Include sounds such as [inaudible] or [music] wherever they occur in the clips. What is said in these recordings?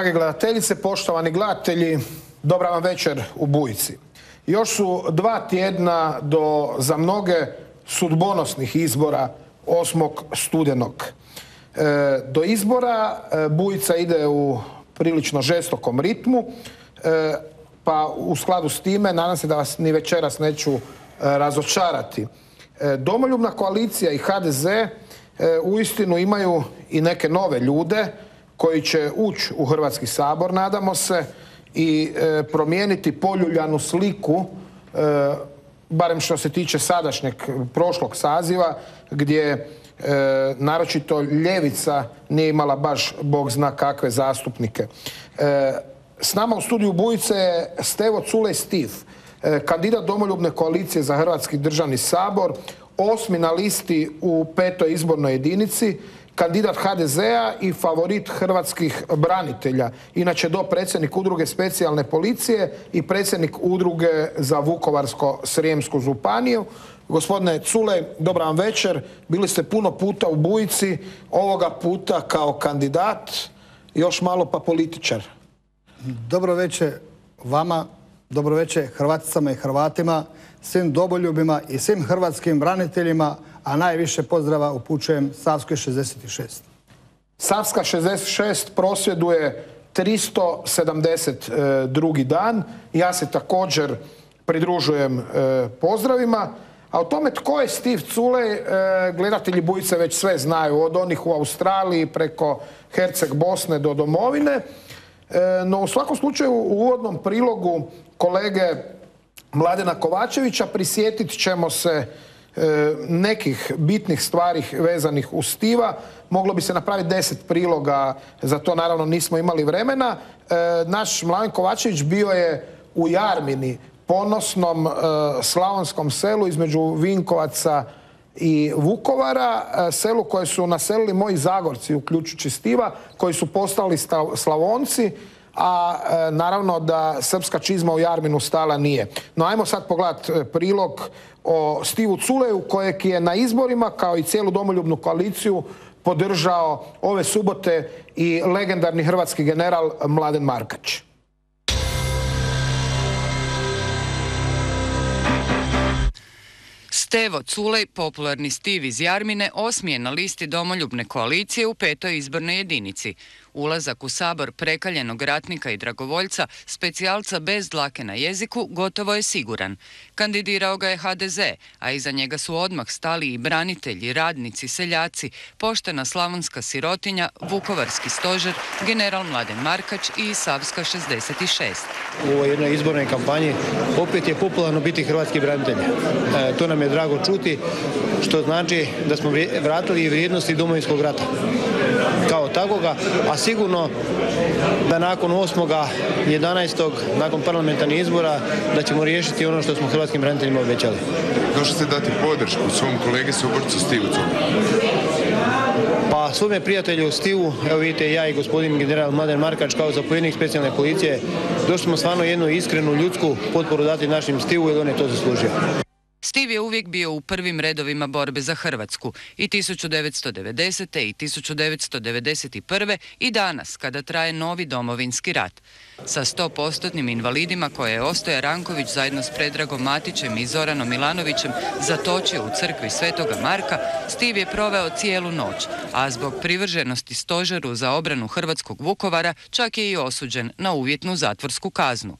Drage gledateljice, poštovani gledatelji, dobra vam večer u Bujici. Još su dva tjedna do za mnoge sudbonosnih izbora 8. studenog. E, do izbora e, Bujica ide u prilično žestokom ritmu, e, pa u skladu s time nadam se da vas ni večeras neću razočarati. Domoljubna koalicija i HDZ uistinu imaju i neke nove ljude koji će ući u Hrvatski sabor, nadamo se, i e, promijeniti poljuljanu sliku, e, barem što se tiče sadašnjeg prošlog saziva, gdje e, naročito ljevica nije imala baš bog zna kakve zastupnike. S nama u studiju Bujice je Stevo Culej Stiv, kandidat domoljubne koalicije za Hrvatski državni sabor, osmi na listi u petoj izbornoj jedinici, kandidat HDZ-a i favorit hrvatskih branitelja. Inače do predsjednik udruge specijalne policije i predsjednik udruge za Vukovarsko-srijemsku županiju. Gospodine Cule, dobra vam večer. Bili ste puno puta u Bujici, ovoga puta kao kandidat, još malo pa političar. Dobro večer vama, dobro večer Hrvaticama i Hrvatima, svim doboljubima i svim hrvatskim braniteljima, a najviše pozdrava upućujem Savskoj 66. Savska 66 prosvjeduje 372. dan. Ja se također pridružujem e, pozdravima. A o tome tko je Steve Culej, e, gledatelji Bujice već sve znaju, od onih u Australiji preko Herceg Bosne do domovine. E, no u svakom slučaju u uvodnom prilogu kolege Mladena Kovačevića prisjetit ćemo se E, nekih bitnih stvari vezanih uz Stiva. Moglo bi se napraviti deset priloga, za to naravno nismo imali vremena. E, naš Mladen Kovačević bio je u Jarmini, ponosnom e, slavonskom selu između Vinkovaca i Vukovara, selu koje su naselili moji Zagorci, uključujući Stiva, koji su postali Slavonci, a naravno da srpska čizma u Jarminu stala nije. No ajmo sad pogledati prilog o Stivu Culeju kojeg je na izborima kao i cijelu domoljubnu koaliciju podržao ove subote i legendarni hrvatski general Mladen Markač. Stevo Culej, popularni Stiv iz Jarmine, osmije na listi domoljubne koalicije u petoj izbornoj jedinici. Ulazak u sabor prekaljenog ratnika i dragovoljca, specijalca bez dlake na jeziku, gotovo je siguran. Kandidirao ga je HDZ, a iza njega su odmah stali i branitelji, radnici, seljaci, poštena slavonska sirotinja, Vukovarski stožer, general Mladen Markač i Savska 66. U ovoj jednoj izbornoj kampanji opet je popularno biti hrvatski branitelj. E, to nam je drago čuti, što znači da smo vratili vrijednosti domovinskog rata kao takoga, a sigurno da nakon 8. 11. nakon parlamentarnih izbora da ćemo riješiti ono što smo hrvatskim braniteljima obećali. Došli ste dati podršku svom kolegi Suborcu Stivucu. Pa svome prijatelju Stivu, evo vidite ja i gospodin general Mladen Markač kao zapovjednik specijalne policije, došli smo stvarno jednu iskrenu ljudsku potporu dati našim Stivu jer on je to zaslužio. Steve je uvijek bio u prvim redovima borbe za Hrvatsku i 1990. i 1991. i danas kada traje novi domovinski rat. Sa 100% invalidima koje je Ostoja Ranković zajedno s Predragom Matićem i Zoranom Milanovićem zatočio u crkvi Svetoga Marka, Steve je proveo cijelu noć, a zbog privrženosti stožeru za obranu Hrvatskog Vukovara čak je i osuđen na uvjetnu zatvorsku kaznu.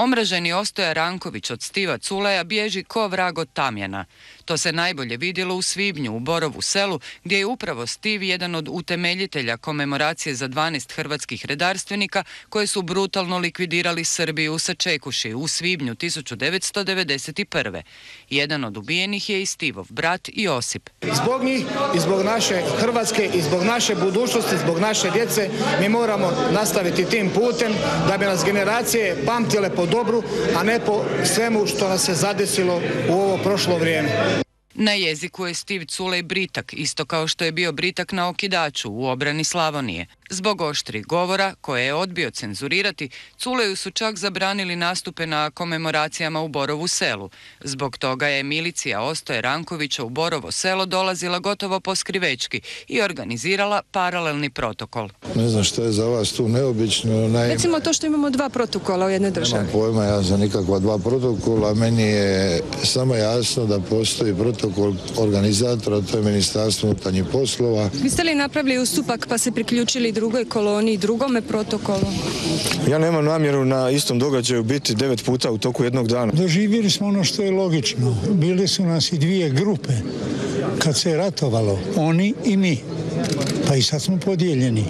Omraženi Ostoja Ranković od Stiva Culeja bježi ko vrag od Tamjana. To se najbolje vidjelo u Svibnju u Borovu selu gdje je upravo Stiv jedan od utemeljitelja komemoracije za 12 hrvatskih redarstvenika koje su brutalno likvidirali Srbiju u Sačekuši u Svibnju 1991. Jedan od ubijenih je i Stivov brat Josip. Zbog njih i zbog naše Hrvatske i zbog naše budućnosti, zbog naše djece mi moramo nastaviti tim putem da bi nas generacije pamtile po dobru, a ne po svemu što nas je zadesilo u ovo prošlo vrijeme. Na jeziku je Stiv Culej Britak, isto kao što je bio Britak na okidaču u obrani Slavonije. Zbog oštrih govora, koje je odbio cenzurirati, Culeju su čak zabranili nastupe na komemoracijama u Borovu selu. Zbog toga je milicija Ostoje Rankovića u Borovo selo dolazila gotovo poskrivečki i organizirala paralelni protokol. Ne znam što je za vas tu neobično. Naime, Recimo to što imamo dva protokola u jednoj državi. nemam pojma ja za nikakva dva protokola. Meni je samo jasno da postoji protokol organizatora, to je Ministarstvo unutarnjih poslova. Biste li napravili ustupak pa se priključili drugoj koloniji, drugome protokolu? Ja nemam namjeru na istom događaju biti devet puta u toku jednog dana. Doživjeli smo ono što je logično. Bile su nas i dvije grupe kad se je ratovalo, oni i mi. Pa i sad smo podijeljeni.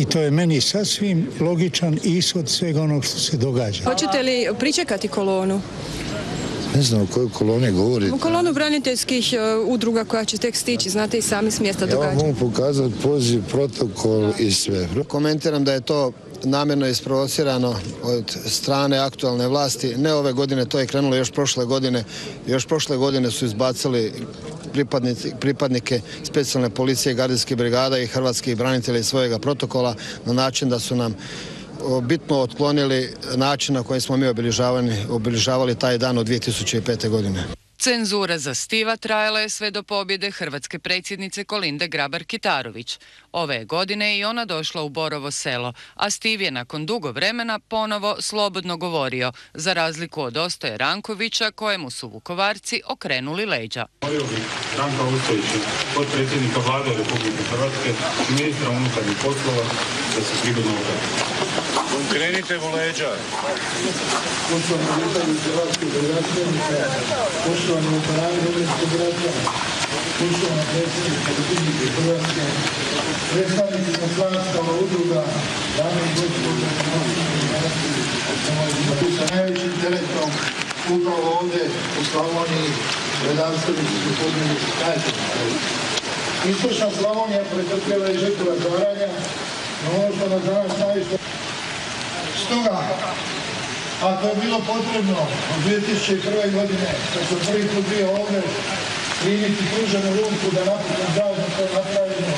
I to je meni sasvim logičan ishod svega onog što se događa. Hoćete li pričekati kolonu? Ne znam o kojoj koloni govorite. U kolonu braniteljskih e, udruga koja će tek stići, znate i sami s mjesta Ja vam mogu pokazati poziv, protokol i sve. Komentiram da je to namjerno isprovocirano od strane aktualne vlasti. Ne ove godine, to je krenulo još prošle godine. Još prošle godine su izbacili pripadnici, pripadnike specijalne policije, gardijskih brigada i hrvatskih branitelja iz svojega protokola na način da su nam bitno otklonili način na koji smo mi obilježavali, obilježavali taj dan od 2005. godine. Cenzura za Stiva trajala je sve do pobjede hrvatske predsjednice Kolinde Grabar-Kitarović. Ove je godine i ona došla u Borovo selo, a Stiv je nakon dugo vremena ponovo slobodno govorio, za razliku od Ostoje Rankovića kojemu su Vukovarci okrenuli leđa. Molio bih Ranka Ostojića, vlade Republike Hrvatske ministra unutarnjih poslova da se. Krenite u leđa. Poštovani veterani Domovinskog rata, poštovana predsjednica Republike Hrvatske, predstavnici poslanstava udruga, dame i gospodo, tu sa najvećim teretom upravo ovdje u Slavoniji redarstvenici su podnijeli najteže. Istočna Slavonija pretrpjela je žrtvu razvaranja, no ono što nas danas najviše Stoga, ako je bilo potrebno od 2001. godine, kad sam prvi put bio ovdje, primiti pruženu ruku da napokon zajedno to napravimo,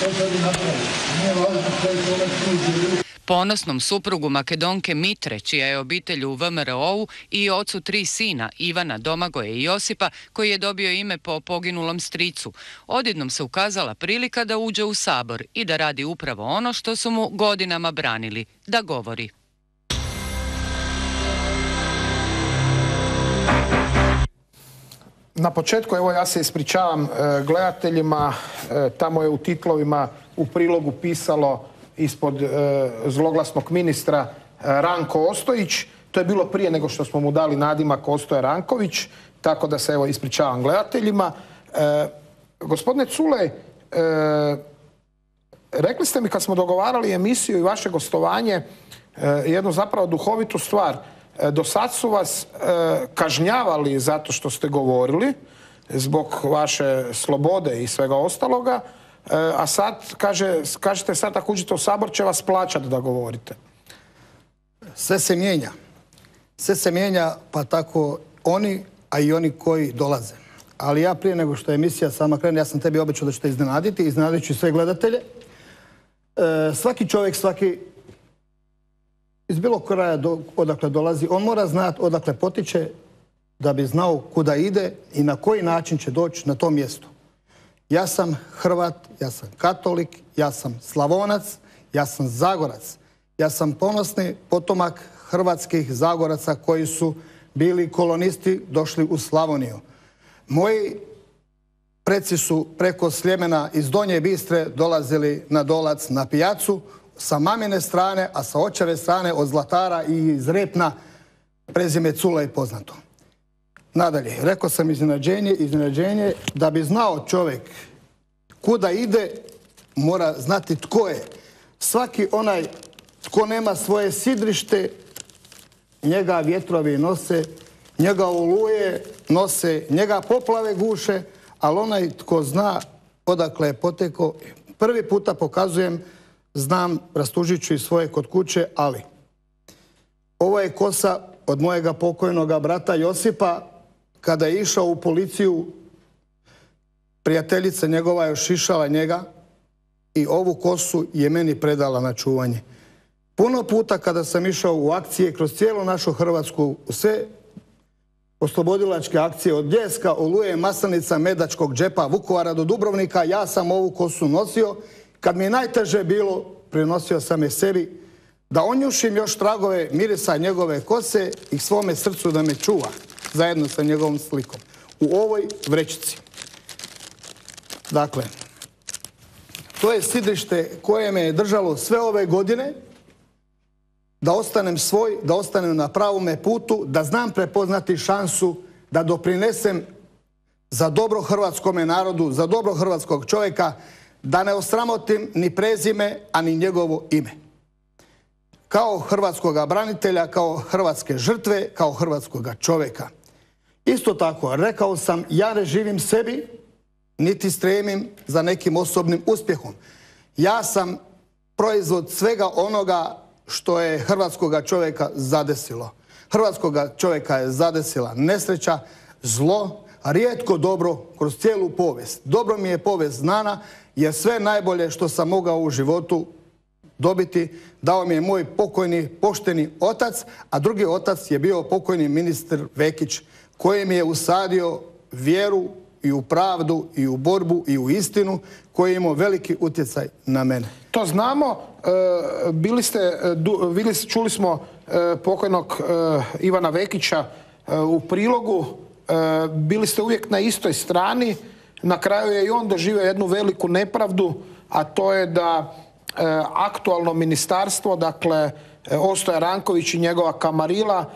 to sad i napravimo. Nije važno koji se ovaj pruži ruku. Ponosnom suprugu Makedonke Mitre, čija je obitelj u VMRO-u i ocu tri sina, Ivana, Domagoje i Josipa, koji je dobio ime po poginulom stricu. Odjednom se ukazala prilika da uđe u sabor i da radi upravo ono što su mu godinama branili, da govori. Na početku, evo ja se ispričavam e, gledateljima, e, tamo je u titlovima u prilogu pisalo ispod e, zloglasnog ministra e, Ranko Ostojić. To je bilo prije nego što smo mu dali nadimak Ostoje Ranković, tako da se evo ispričavam gledateljima. E, gospodine Cule, rekli ste mi kad smo dogovarali emisiju i vaše gostovanje jednu zapravo duhovitu stvar. Do sad su vas kažnjavali zato što ste govorili zbog vaše slobode i svega ostaloga, a sad kaže, kažete sad ako uđete u sabor će vas plaćati da govorite. Sve se mijenja. Sve se mijenja, pa tako oni, a i oni koji dolaze. Ali ja prije nego što je emisija sama krene, ja sam tebi obećao da ću te iznenaditi, iznenadit ću sve gledatelje. E, svaki čovjek, svaki iz bilo kraja odakle dolazi, on mora znati odakle potiče da bi znao kuda ide i na koji način će doći na to mjesto. Ja sam Hrvat, ja sam katolik, ja sam Slavonac, ja sam Zagorac. Ja sam ponosni potomak hrvatskih Zagoraca koji su bili kolonisti, došli u Slavoniju. Moji preci su preko Sljemena iz Donje Bistre dolazili na dolac na pijacu sa mamine strane, a sa očeve strane od Zlatara i iz Repna prezime Cula je poznato. Nadalje, rekao sam iznenađenje, iznenađenje, da bi znao čovjek kuda ide, mora znati tko je. Svaki onaj tko nema svoje sidrište, njega vjetrovi nose, njega oluje nose, njega poplave guše, ali onaj tko zna odakle je poteko, prvi puta pokazujem, znam, rastužit ću i svoje kod kuće, ali ovo je kosa od mojega pokojnoga brata Josipa, kada je išao u policiju, prijateljica njegova je ošišala njega i ovu kosu je meni predala na čuvanje. Puno puta kada sam išao u akcije kroz cijelu našu Hrvatsku, sve oslobodilačke akcije od Bljeska, Oluje, Maslanica, Medačkog džepa, Vukovara do Dubrovnika, ja sam ovu kosu nosio. Kad mi je najteže bilo, prinosio sam je sebi da onjušim još tragove mirisa njegove kose i svome srcu da me čuva zajedno sa njegovom slikom. U ovoj vrećici. Dakle, to je sidrište koje me je držalo sve ove godine, da ostanem svoj, da ostanem na pravome putu, da znam prepoznati šansu da doprinesem za dobro hrvatskome narodu, za dobro hrvatskog čovjeka, da ne osramotim ni prezime, a ni njegovo ime. Kao hrvatskoga branitelja, kao hrvatske žrtve, kao hrvatskoga čovjeka. Isto tako, rekao sam, ja ne živim sebi, niti stremim za nekim osobnim uspjehom. Ja sam proizvod svega onoga što je hrvatskoga čovjeka zadesilo. Hrvatskoga čovjeka je zadesila nesreća, zlo, rijetko dobro kroz cijelu povijest. Dobro mi je povijest znana jer sve najbolje što sam mogao u životu dobiti dao mi je moj pokojni, pošteni otac, a drugi otac je bio pokojni ministar Vekić koji mi je usadio vjeru i u pravdu i u borbu i u istinu koji je imao veliki utjecaj na mene. To znamo, e, bili ste, e, čuli smo e, pokojnog Ivana Vekića u prilogu, bili ste uvijek na istoj strani, na kraju je i on doživio jednu veliku nepravdu, a to je da aktualno ministarstvo, dakle Ostoja Ranković i njegova kamarila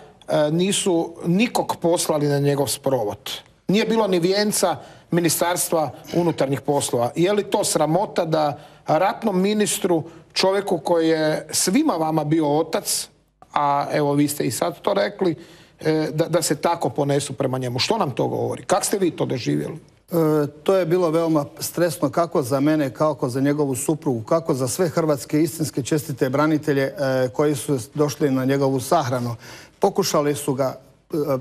nisu nikog poslali na njegov sprovod. Nije bilo ni vijenca ministarstva unutarnjih poslova. Je li to sramota da ratnom ministru, čovjeku koji je svima vama bio otac, a evo vi ste i sad to rekli, e, da, da se tako ponesu prema njemu. Što nam to govori? Kako ste vi to doživjeli? E, to je bilo veoma stresno kako za mene, kako za njegovu suprugu, kako za sve hrvatske istinske čestite branitelje e, koji su došli na njegovu sahranu. Pokušali su ga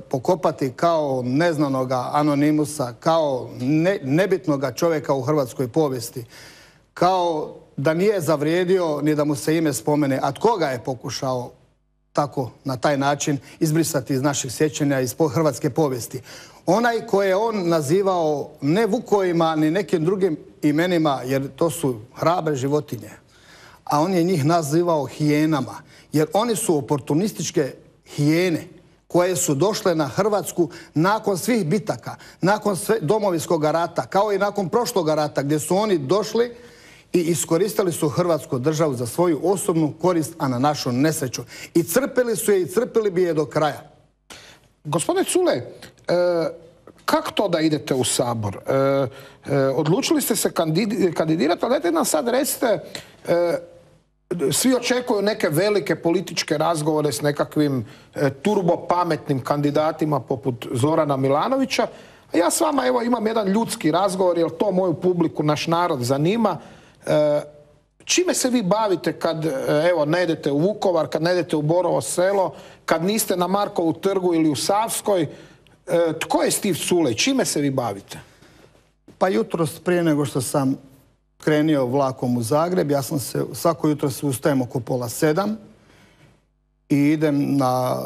pokopati kao neznanoga anonimusa, kao ne, nebitnoga čovjeka u hrvatskoj povijesti, kao da nije zavrijedio ni da mu se ime spomene. A tko ga je pokušao tako, na taj način, izbrisati iz naših sjećanja, iz hrvatske povijesti? Onaj koje je on nazivao ne vukovima, ni nekim drugim imenima, jer to su hrabre životinje, a on je njih nazivao hijenama, jer oni su oportunističke hijene koje su došle na Hrvatsku nakon svih bitaka, nakon sve domovinskog rata, kao i nakon prošlog rata gdje su oni došli i iskoristili su Hrvatsku državu za svoju osobnu korist, a na našu nesreću. I crpili su je i crpili bi je do kraja. Gospodine Cule, e, kako to da idete u Sabor? E, e, odlučili ste se kandidirati, ali dajte nam sad recite svi očekuju neke velike političke razgovore s nekakvim e, turbo pametnim kandidatima poput Zorana Milanovića. A ja s vama evo imam jedan ljudski razgovor jer to moju publiku, naš narod zanima. E, čime se vi bavite kad e, evo ne idete u Vukovar, kad ne idete u Borovo selo, kad niste na Markovu trgu ili u Savskoj? Tko je Steve Culej? Čime se vi bavite? Pa jutros prije nego što sam krenio vlakom u Zagreb. Ja sam se, svako jutro se ustajem oko pola sedam i idem na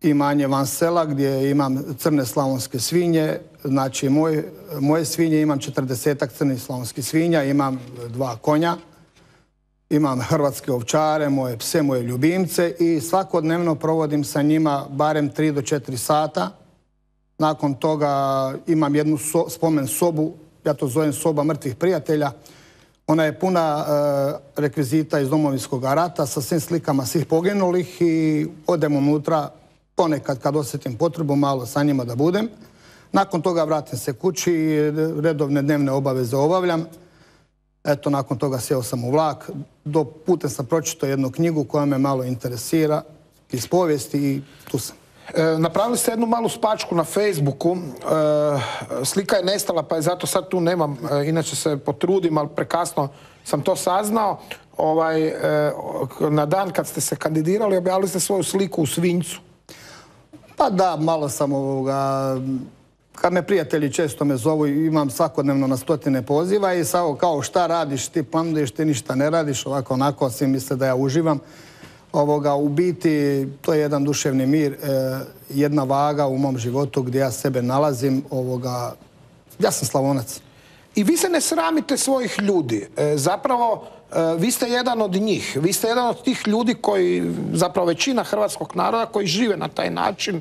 imanje van sela gdje imam crne slavonske svinje. Znači, moje svinje imam četrdesetak crnih slavonskih svinja, imam dva konja, imam hrvatske ovčare, moje pse, moje ljubimce i svakodnevno provodim sa njima barem 3 do 4 sata. Nakon toga imam jednu spomen sobu, ja to zovem soba mrtvih prijatelja, ona je puna e, rekvizita iz domovinskog rata sa svim slikama svih poginulih i odemo unutra, ponekad kad osjetim potrebu malo sa njima da budem. Nakon toga vratim se kući i redovne dnevne obaveze obavljam. Eto, nakon toga sjeo sam u vlak. Do putem sam pročitao jednu knjigu koja me malo interesira iz povijesti i tu sam. E, napravili ste jednu malu spačku na Facebooku, e, slika je nestala pa je zato sad tu nemam, e, inače se potrudim, ali prekasno sam to saznao. Ovaj, na dan kad ste se kandidirali objavili ste svoju sliku u Svinjcu. Pa da, malo sam ovoga, kad me prijatelji često me zovu imam svakodnevno na stotine poziva i samo kao šta radiš, ti planuješ, ti ništa ne radiš, ovako onako, svi misle da ja uživam ovoga, u biti to je jedan duševni mir, e, jedna vaga u mom životu gdje ja sebe nalazim, ovoga, ja sam slavonac. I vi se ne sramite svojih ljudi. E, zapravo, e, vi ste jedan od njih. Vi ste jedan od tih ljudi koji, zapravo većina hrvatskog naroda koji žive na taj način.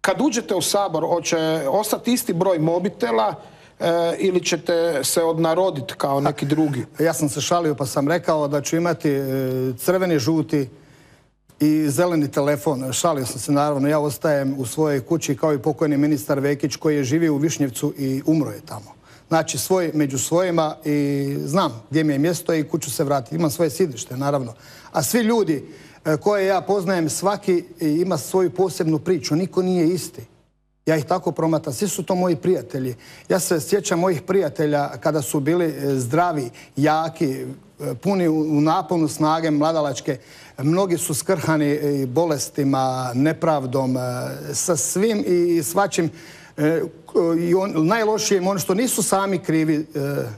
kad uđete u sabor, hoće ostati isti broj mobitela, E, ili ćete se odnaroditi kao neki drugi? Ja sam se šalio pa sam rekao da ću imati e, crveni, žuti i zeleni telefon. Šalio sam se naravno. Ja ostajem u svojoj kući kao i pokojni ministar Vekić koji je živio u Višnjevcu i umro je tamo. Znači svoj među svojima i znam gdje mi je mjesto i kuću se vratiti. Imam svoje sidište naravno. A svi ljudi e, koje ja poznajem svaki ima svoju posebnu priču. Niko nije isti. Ja ih tako promatam. Svi su to moji prijatelji. Ja se sjećam mojih prijatelja kada su bili e, zdravi, jaki, e, puni u naponu snage mladalačke. Mnogi su skrhani e, bolestima, nepravdom, sa svim i svačim i on, najlošije ono što nisu sami krivi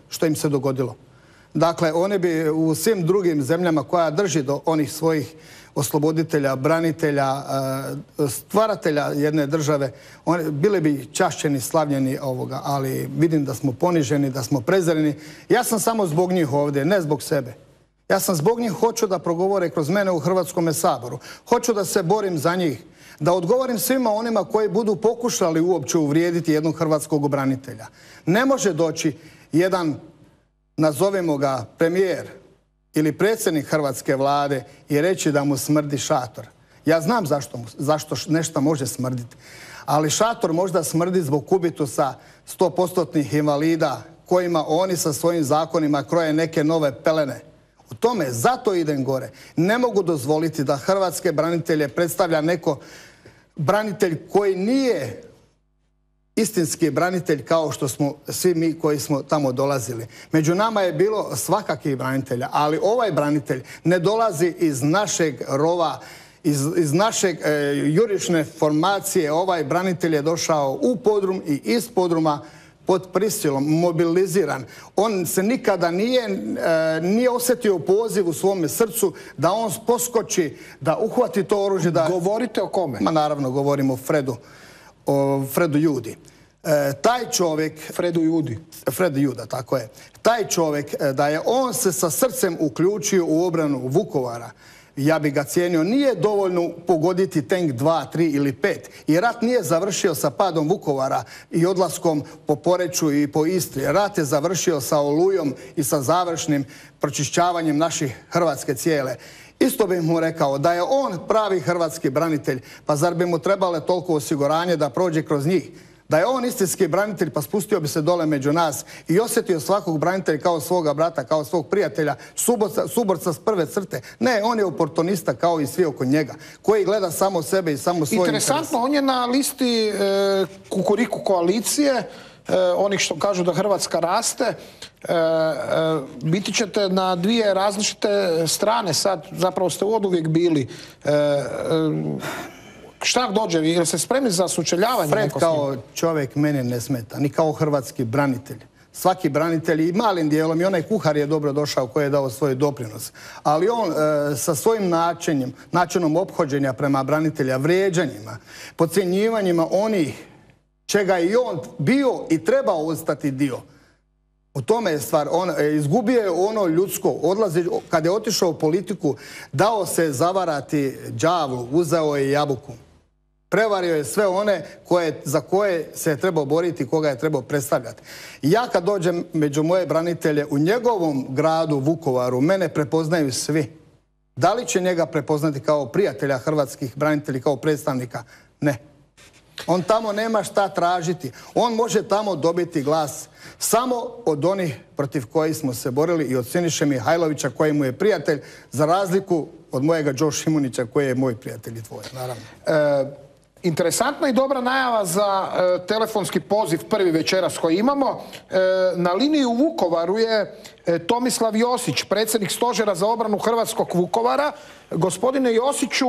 što im se dogodilo. Dakle, oni bi u svim drugim zemljama koja drži do onih svojih osloboditelja, branitelja, e, stvaratelja jedne države, bili bi čašćeni, slavljeni ovoga, ali vidim da smo poniženi, da smo prezreni. Ja sam samo zbog njih ovdje, ne zbog sebe. Ja sam zbog njih, hoću da progovore kroz mene u Hrvatskome saboru. Hoću da se borim za njih. Da odgovorim svima onima koji budu pokušali uopće uvrijediti jednog hrvatskog branitelja. Ne može doći jedan, nazovemo ga premijer, ili predsjednik Hrvatske vlade i reći da mu smrdi šator. Ja znam zašto, zašto nešto može smrditi. Ali šator možda smrdi zbog kubitusa 100% invalida kojima oni sa svojim zakonima kroje neke nove pelene. U tome, zato idem gore. Ne mogu dozvoliti da hrvatske branitelje predstavlja neko branitelj koji nije istinski branitelj kao što smo svi mi koji smo tamo dolazili. Među nama je bilo svakakih branitelja, ali ovaj branitelj ne dolazi iz našeg rova, iz, iz našeg e, jurišne formacije. Ovaj branitelj je došao u podrum i iz podruma pod prisilom, mobiliziran. On se nikada nije, e, nije osjetio poziv u svome srcu da on poskoči, da uhvati to oružje. Da... Govorite o kome? Ma naravno, govorimo o Fredu o Fredu Judi. E, taj čovjek... Fredu Judi. Fredu Juda, tako je. Taj čovjek, e, da je on se sa srcem uključio u obranu Vukovara, ja bi ga cijenio, nije dovoljno pogoditi tank 2, 3 ili 5. I rat nije završio sa padom Vukovara i odlaskom po Poreću i po Istri. Rat je završio sa olujom i sa završnim pročišćavanjem naših Hrvatske cijele. Isto bih mu rekao da je on pravi hrvatski branitelj, pa zar bi mu trebale toliko osiguranje da prođe kroz njih? Da je on istinski branitelj pa spustio bi se dole među nas i osjetio svakog branitelja kao svoga brata, kao svog prijatelja, suborca, s prve crte. Ne, on je oportunista kao i svi oko njega, koji gleda samo sebe i samo svoj Interesantno, on je na listi e, kukuriku koalicije, e, onih što kažu da Hrvatska raste, biti ćete na dvije različite strane sad, zapravo ste uvijek bili. Šta dođe? Jel se spremni za sučeljavanje? Fred kao čovjek mene ne smeta, ni kao hrvatski branitelj. Svaki branitelj i malim dijelom i onaj kuhar je dobro došao koji je dao svoj doprinos. Ali on e, sa svojim načinjem, načinom ophođenja prema branitelja, vrijeđanjima, podcjenjivanjima onih čega je i on bio i trebao ostati dio. U tome je stvar. On e, izgubio je ono ljudsko. Odlazi, kad je otišao u politiku, dao se zavarati đavlu, uzeo je jabuku. Prevario je sve one koje, za koje se je trebao boriti, koga je trebao predstavljati. Ja kad dođem među moje branitelje u njegovom gradu Vukovaru, mene prepoznaju svi. Da li će njega prepoznati kao prijatelja hrvatskih branitelja, kao predstavnika? Ne. On tamo nema šta tražiti. On može tamo dobiti glas samo od onih protiv kojih smo se borili i od Siniše Mihajlovića koji mu je prijatelj, za razliku od mojega Joe Šimunića koji je moj prijatelj i tvoj, naravno. E, interesantna i dobra najava za e, telefonski poziv prvi večeras koji imamo. E, na liniji u Vukovaru je Tomislav Josić, predsjednik stožera za obranu Hrvatskog Vukovara. Gospodine Josiću,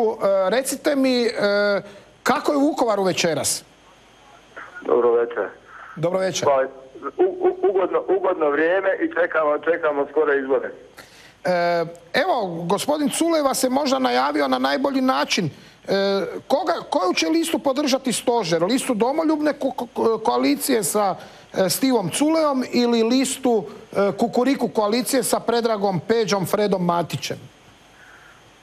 recite mi kako je u Vukovaru večeras? Dobro večer. Dobro večer. Pa, ugodno, ugodno vrijeme i čekamo, čekamo skoro izbore. E, evo, gospodin Culej vas je možda najavio na najbolji način. E, koga, koju će listu podržati stožer? Listu domoljubne koalicije sa e, Stivom Culejom ili listu kukuriku koalicije sa Predragom Peđom Fredom Matićem?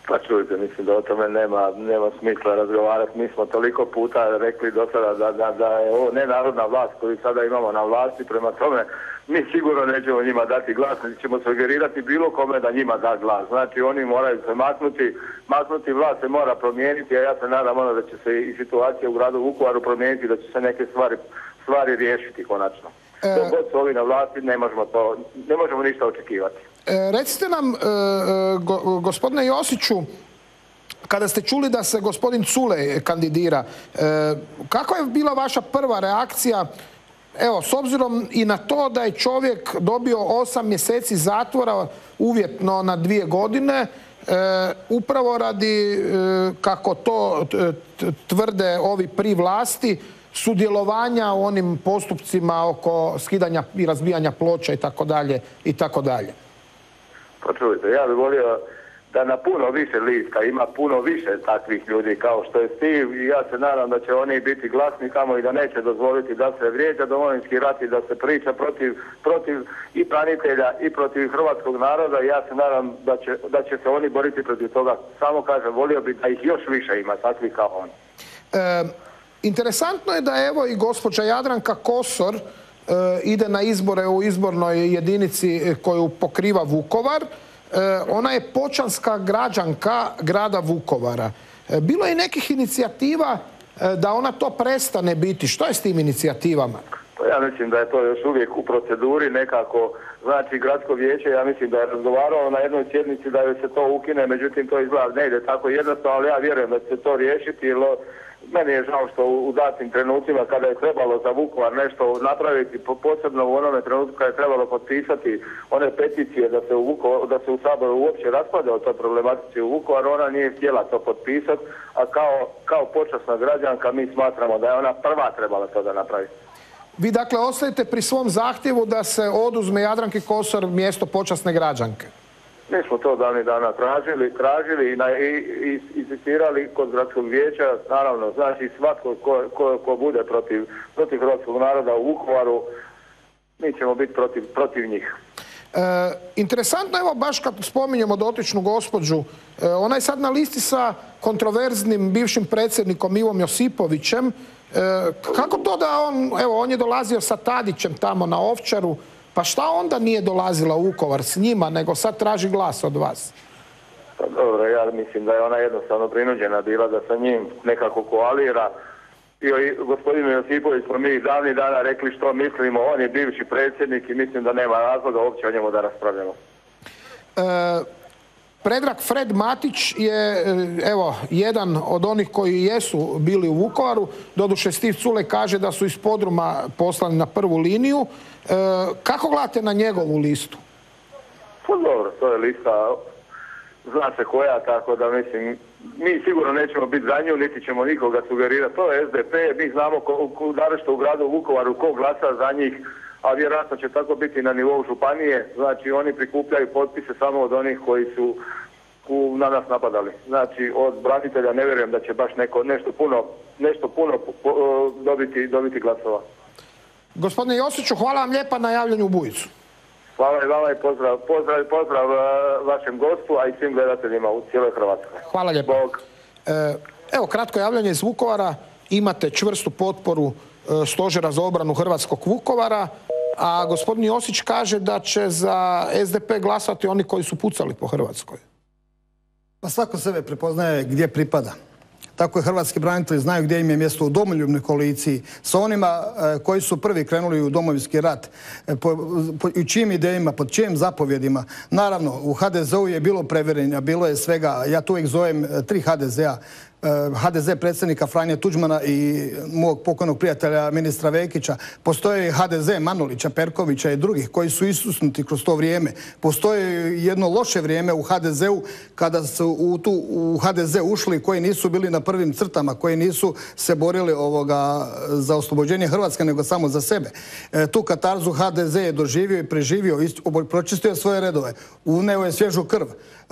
Pa čujte, mislim da o tome nema, nema smisla razgovarati. Mi smo toliko puta rekli do sada da, da, da je ovo nenarodna vlast koju sada imamo na vlasti, prema tome mi sigurno nećemo njima dati glas, niti ćemo sugerirati bilo kome da njima da glas. Znači oni moraju se maknuti, maknuti vlast se mora promijeniti, a ja se nadam ono da će se i situacija u gradu Vukovaru promijeniti, da će se neke stvari, stvari riješiti konačno. E... Dok god su ovi na vlasti ne možemo, to, ne možemo ništa očekivati. E, recite nam, e, e, gospodine Josiću, kada ste čuli da se gospodin Cule kandidira, kako je bila vaša prva reakcija Evo, s obzirom i na to da je čovjek dobio osam mjeseci zatvora uvjetno na dvije godine, upravo radi, kako to tvrde ovi pri vlasti, sudjelovanja u onim postupcima oko skidanja i razbijanja ploča i tako dalje i tako dalje. Čujte, ja bih volio da na puno više lista ima puno više takvih ljudi kao što je Steve i ja se nadam da će oni biti glasni tamo i da neće dozvoliti da se vrijeđa domovinski rat i da se priča protiv, protiv i branitelja i protiv hrvatskog naroda ja se nadam da će, da će se oni boriti protiv toga. Samo kažem, volio bih da ih još više ima takvih kao oni. E, interesantno je da evo i gospođa Jadranka Kosor E, ide na izbore u izbornoj jedinici koju pokriva Vukovar. E, ona je počanska građanka grada Vukovara. E, bilo je nekih inicijativa da ona to prestane biti. Što je s tim inicijativama? Pa ja mislim da je to još uvijek u proceduri nekako, znači gradsko vijeće, ja mislim da je razgovaralo na jednoj sjednici da joj se to ukine, međutim to izgleda ne ide tako jednostavno, ali ja vjerujem da će se to riješiti jer meni je žao što u, datim trenucima kada je trebalo za Vukovar nešto napraviti, posebno u onome trenutku kada je trebalo potpisati one peticije da se u, da se u Saboru uopće raspada o toj problematici u Vukovaru, ona nije htjela to potpisati, a kao, kao počasna građanka mi smatramo da je ona prva trebala to da napravi. Vi dakle ostajete pri svom zahtjevu da se oduzme Jadranki Kosor mjesto počasne građanke? Mi smo to davnih dana tražili, tražili i, na, i, insistirali kod gradskog vijeća, naravno, znači svatko ko, ko, ko bude protiv, protiv hrvatskog naroda u Vukovaru, mi ćemo biti protiv, protiv njih. E, interesantno, evo baš kad spominjemo dotičnu gospođu, e, ona je sad na listi sa kontroverznim bivšim predsjednikom Ivom Josipovićem. E, kako to da on, evo on je dolazio sa Tadićem tamo na Ovčaru, pa šta onda nije dolazila u Vukovar s njima, nego sad traži glas od vas? Pa dobro, ja mislim da je ona jednostavno prinuđena bila da sa njim nekako koalira. I gospodinu Josipović smo mi davni dana rekli što mislimo, on je bivši predsjednik i mislim da nema razloga uopće o njemu da raspravljamo. E, Predrag Fred Matić je e, evo jedan od onih koji jesu bili u Vukovaru. Doduše Stiv Cule kaže da su iz podruma poslani na prvu liniju. E, kako gledate na njegovu listu? Pa dobro, to je lista zna se koja, tako da mislim, mi sigurno nećemo biti za nju, niti ćemo nikoga sugerirati. To je SDP, mi znamo ko, što u gradu Vukovaru ko glasa za njih, a vjerojatno će tako biti na nivou županije. Znači oni prikupljaju potpise samo od onih koji su u, na nas napadali. Znači od branitelja ne vjerujem da će baš neko nešto puno, nešto puno dobiti, dobiti glasova. Gospodine Josiću, hvala vam lijepa na javljanju u Bujicu. Hvala i vama i pozdrav, pozdrav, pozdrav e, vašem gostu, a i svim gledateljima u cijeloj Hrvatskoj. Hvala lijepa. E, evo, kratko javljanje iz Vukovara. Imate čvrstu potporu e, Stožera za obranu Hrvatskog Vukovara, a gospodin Josić kaže da će za SDP glasati oni koji su pucali po Hrvatskoj. Pa svako sebe prepoznaje gdje pripada. Tako je hrvatski branitelji znaju gdje im je mjesto u domoljubnoj koaliciji sa onima e, koji su prvi krenuli u domovinski rat e, po, u čijim idejima, pod čijim zapovjedima. Naravno, u HDZ-u je bilo preverenja, bilo je svega, ja tu uvijek zovem e, tri HDZ-a, HDZ predsjednika Franje Tuđmana i mog pokojnog prijatelja ministra Vekića. Postoje HDZ Manolića, Perkovića i drugih koji su isusnuti kroz to vrijeme. Postoje jedno loše vrijeme u HDZ-u kada su u, tu, u HDZ ušli koji nisu bili na prvim crtama, koji nisu se borili ovoga za oslobođenje Hrvatske nego samo za sebe. E, tu katarzu HDZ je doživio i preživio, pročistio svoje redove, uneo je svježu krv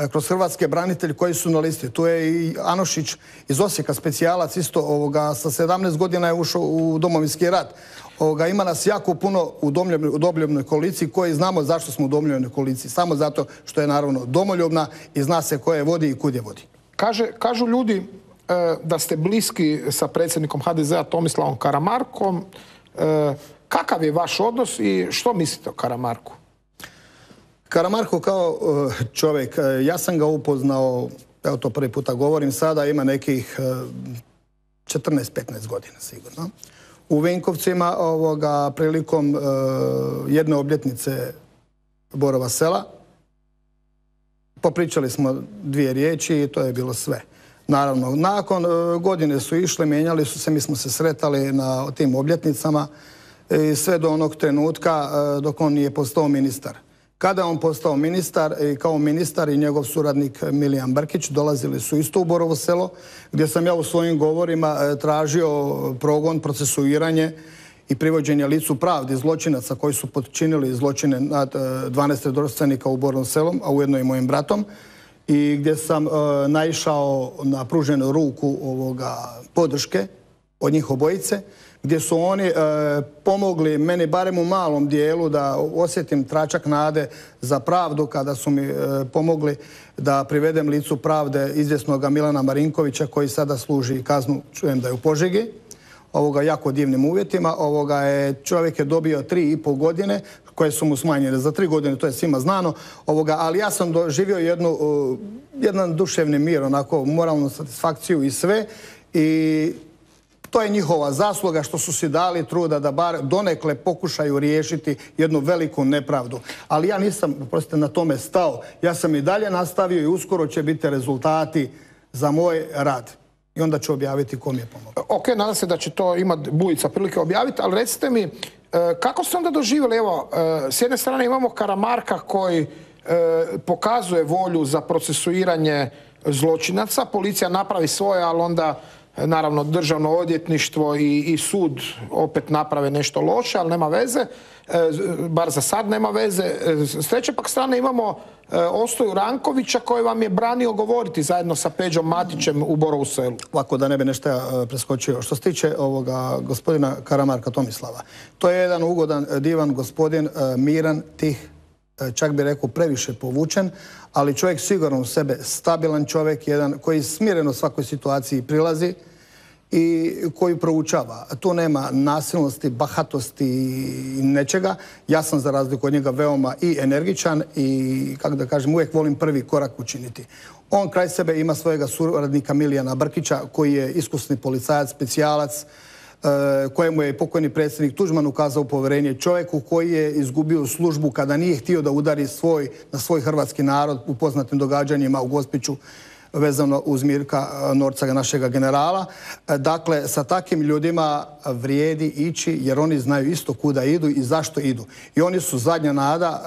kroz hrvatske branitelji koji su na listi. Tu je i Anošić iz Osijeka, specijalac isto ovoga, sa 17 godina je ušao u domovinski rat. Ovoga, ima nas jako puno u domoljubnoj koaliciji koji znamo zašto smo u domoljubnoj koaliciji. Samo zato što je naravno domoljubna i zna se koje vodi i kud je vodi. Kaže, kažu ljudi e, da ste bliski sa predsjednikom HDZ-a Tomislavom Karamarkom. E, kakav je vaš odnos i što mislite o Karamarku? Karamarko kao e, čovjek, ja sam ga upoznao evo to prvi puta govorim sada, ima nekih 14-15 e, godina sigurno. U Vinkovcima ovoga, prilikom e, jedne obljetnice Borova sela popričali smo dvije riječi i to je bilo sve. Naravno, nakon e, godine su išle, mijenjali su se, mi smo se sretali na tim obljetnicama i sve do onog trenutka dok on nije postao ministar. Kada je on postao ministar i kao ministar i njegov suradnik Milijan Brkić dolazili su isto u Borovo selo gdje sam ja u svojim govorima e, tražio progon, procesuiranje i privođenje licu pravdi zločinaca koji su počinili zločine nad 12 e, rodstvenika u Borovom selom, a ujedno i mojim bratom i gdje sam e, naišao na pruženu ruku podrške od njih obojice gdje su oni e, pomogli meni barem u malom dijelu da osjetim tračak nade za pravdu kada su mi e, pomogli da privedem licu pravde izvjesnog Milana Marinkovića koji sada služi kaznu, čujem da je u Požegi ovoga jako divnim uvjetima. Ovoga je, čovjek je dobio tri i pol godine koje su mu smanjene za tri godine, to je svima znano. Ovoga, ali ja sam doživio jednu, jedan duševni mir, onako moralnu satisfakciju i sve. I to je njihova zasluga što su si dali truda da bar donekle pokušaju riješiti jednu veliku nepravdu. Ali ja nisam, prostite, na tome stao. Ja sam i dalje nastavio i uskoro će biti rezultati za moj rad. I onda ću objaviti kom je pomogao. Ok, nadam se da će to imati Bujica prilike objaviti, ali recite mi, e, kako ste onda doživjeli, evo, e, s jedne strane imamo Karamarka koji e, pokazuje volju za procesuiranje zločinaca, policija napravi svoje, ali onda naravno državno odjetništvo i, i sud opet naprave nešto loše, ali nema veze, e, bar za sad nema veze. E, s treće pak strane imamo e, Ostoju Rankovića koji vam je branio govoriti zajedno sa Peđom Matićem u Borovu selu. Ovako da ne bi nešto preskočio. Što se tiče ovoga gospodina Karamarka Tomislava, to je jedan ugodan, divan gospodin, miran, tih, čak bi rekao previše povučen, ali čovjek sigurno u sebe stabilan čovjek, jedan koji smireno svakoj situaciji prilazi, i koji proučava. Tu nema nasilnosti, bahatosti i nečega. Ja sam za razliku od njega veoma i energičan i, kako da kažem, uvijek volim prvi korak učiniti. On kraj sebe ima svojega suradnika Milijana Brkića, koji je iskusni policajac, specijalac, e, kojemu je pokojni predsjednik Tužman ukazao povjerenje čovjeku koji je izgubio službu kada nije htio da udari svoj, na svoj hrvatski narod u poznatim događanjima u Gospiću vezano uz Mirka e, Norcaga, našega generala. E, dakle, sa takvim ljudima vrijedi ići jer oni znaju isto kuda idu i zašto idu. I oni su zadnja nada